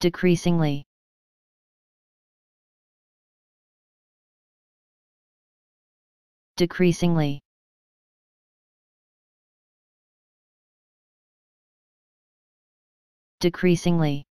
decreasingly. Decreasingly. Decreasingly.